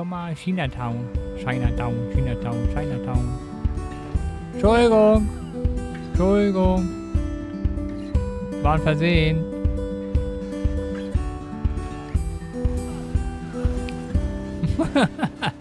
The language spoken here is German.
komm mal. Chinatown. Chinatown, Chinatown, Chinatown. Entschuldigung. Entschuldigung. War ein Versehen.